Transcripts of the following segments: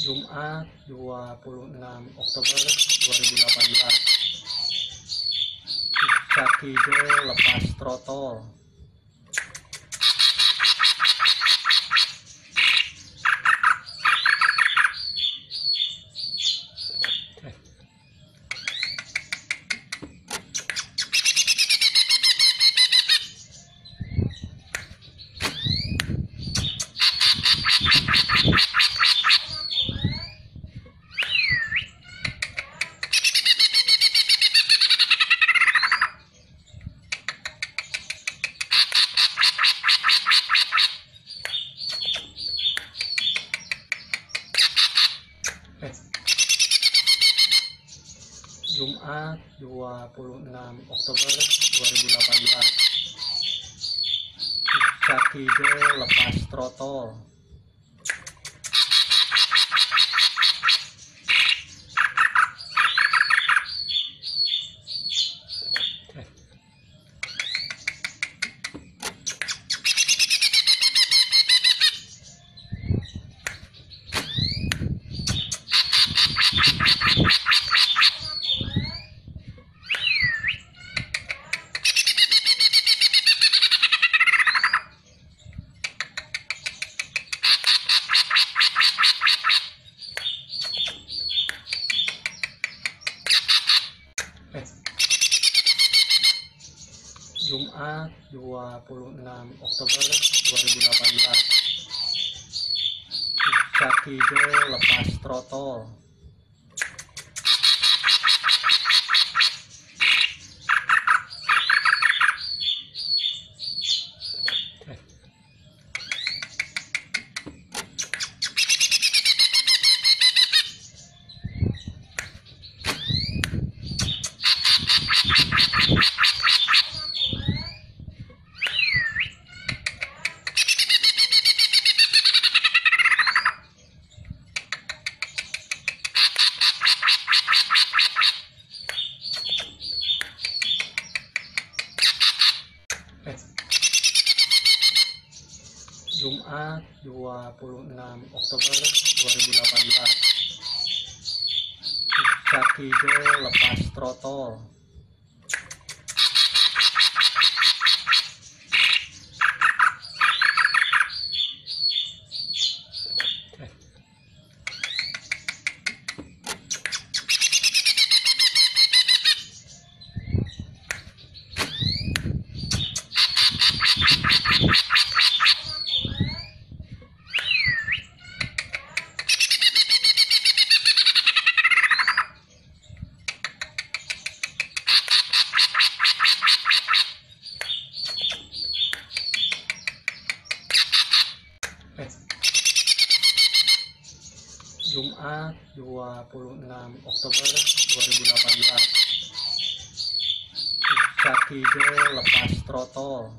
Jumat 26 Oktober 2018 Cakido lepas trotol Eh. Eh. Jumat 26 Oktober 2018 Cakido lepas trotol Eh. Eh. Jumat 26 Oktober 2018 Cakido lepas trotol Eh. Eh. Jumat 26 Oktober 2018 Cakido lepas trotol Eh. Eh. Jumat 26 Oktober 2018 Cakido lepas trotol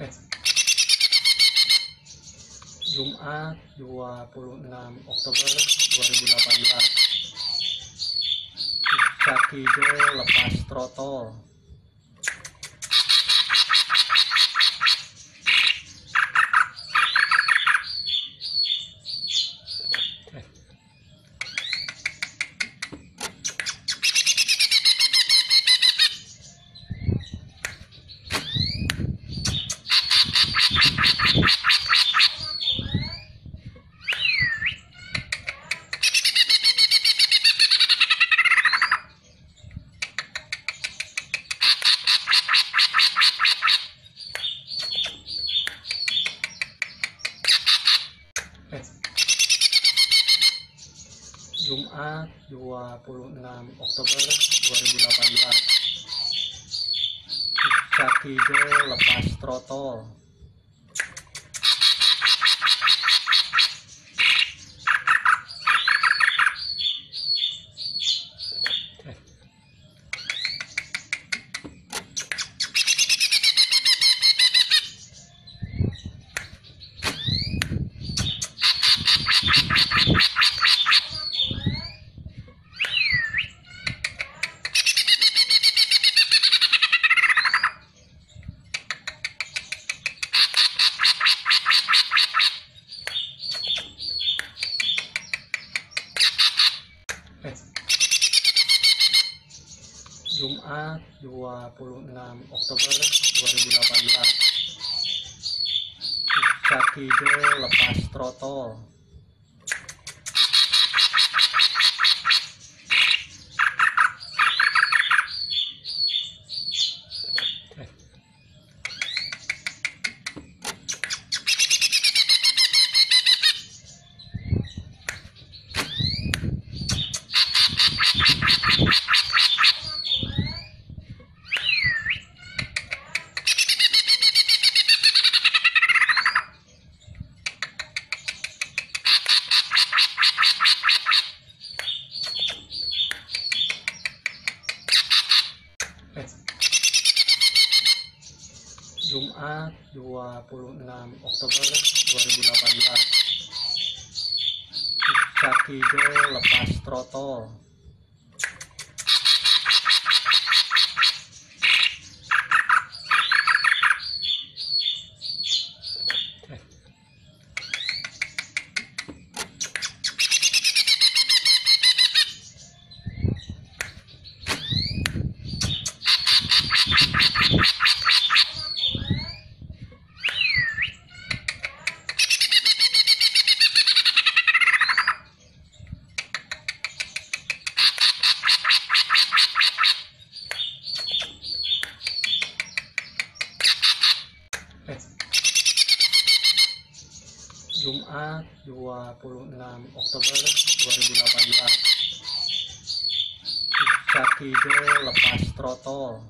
Eh. Eh. Jumat 26 Oktober 2018 Cakido lepas trotol 26 Oktober 2018 Cak Ijo lepas trotol. Jumat 26 Oktober 2018 Cat hijau lepas trotol Eh, eh. Jumat 26 Oktober 2018 Cat hijau lepas trotol Eh, eh. Jumat 26 Oktober 2018 Cat hijau lepas trotol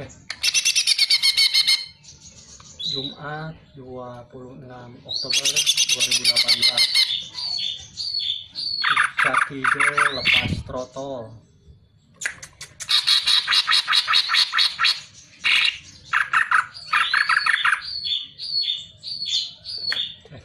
Eh, eh. Jumat 26 Oktober 2018 Cat hijau lepas trotol Eh,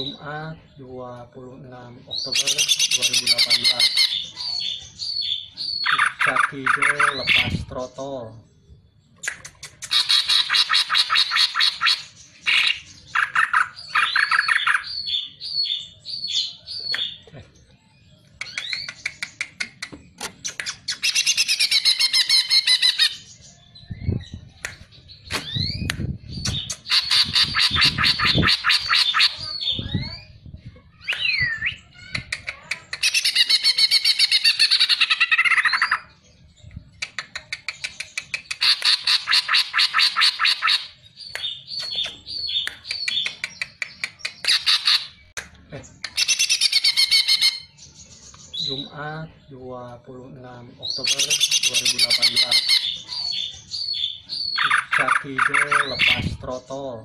Jumat 26 Oktober 2018 Cat hijau lepas trotol Jumat 26 Oktober 2018 Cakido lepas trotol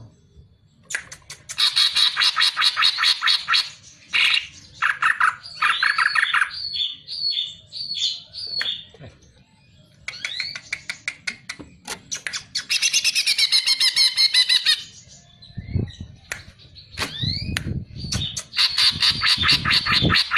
Thank eh. you